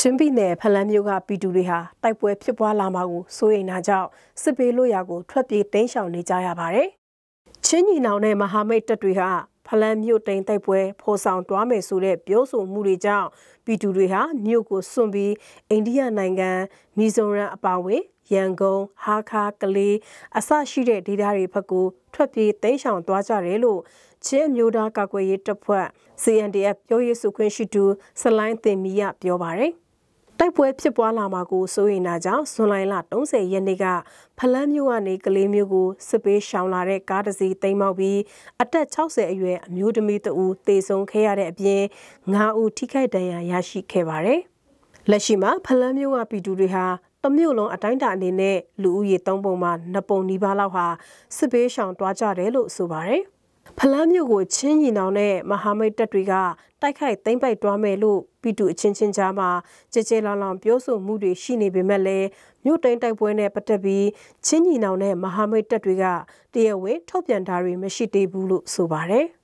ချင်းပြည်နယ်ဖလန်းမြို့ကပြည်သူတွေဟာတိုက်ပွဲဖြစ်ပွားလာမှာကိုစိုးရိမ်တာကြောင့်စစ်ပေးလို့ရာကိုထွက်ပြေးတိမ်းရှောင်နေကြရပါတယ်။ချင်းညီနောင်နဲ့မဟာမိတ်တပ်တွေကဖလန်းမြို့တိန်တိုက်ပွဲဖော်ဆောင်တွားမယ်ဆိုတဲ့ပြောဆိုမှုတွေကြောင့်ပြည်သူတွေဟာမြို့ကိုစွန့်ပြီးအိန္ဒိယနိုင်ငံမီဇိုရမ်အပါအဝင်ရန်ကုန်ဟာခါကလေးအစရှိတဲ့ဒေသတွေဘက်ကိုထွက်ပြေးတိမ်းရှောင်သွားကြတယ်လို့ချင်းမျိုးသားကာကွယ်ရေးတပ်ဖွဲ့ CNDF ပြောရေးဆိုခွင့်ရှိသူစလိုင်းတင်မီရပြောပါတယ် တိုက်ပွဲဖြစ်ပွားလာမှာကိုစိုးရိမ်တာကြောင့်ဇွန်လ30ရက်နေ့ကဖလန်းမြို့ကနေကလေးမျိုးကိုစစ်ပေးရှောင်လာတဲ့ကားတစ်စီးတိမ်းမောက်ပြီးအသက်60အရွယ်အမျိုးသမီးတဦးသေဆုံးခဲ့ရတဲ့အပြင်9ဦးထိခိုက်ဒဏ်ရာရရှိခဲ့ပါတယ်။လက်ရှိမှာဖလန်းမြို့ကပြည်သူတွေဟာတမျိုးလုံးအတိုင်းတာအနေနဲ့လူဦးရေ၃ပုံမှ2ပုံနီးပါးလောက်ဟာစစ်ပေးရှောင်တွားကြတယ်လို့ဆိုပါတယ်။ ဖလန်းမြို့ကိုချင်းညီနောင်နဲ့မဟာမိတ်တပ်တွေကတိုက်ခိုက်သိမ်းပိုက်တွားမယ်လို့ပြည်သူအချင်းချင်းကြားမှာကြဲကြဲလောင်လောင်ပြောဆိုမှုတွေရှိနေပေမဲ့လည်းမြို့တိန်တိုက်ပွဲနဲ့ပတ်သက်ပြီးချင်းညီနောင်နဲ့မဟာမိတ်တပ်တွေကတရားဝင်ထုတ်ပြန်တာတွေမရှိသေးဘူးလို့ဆိုပါတယ်။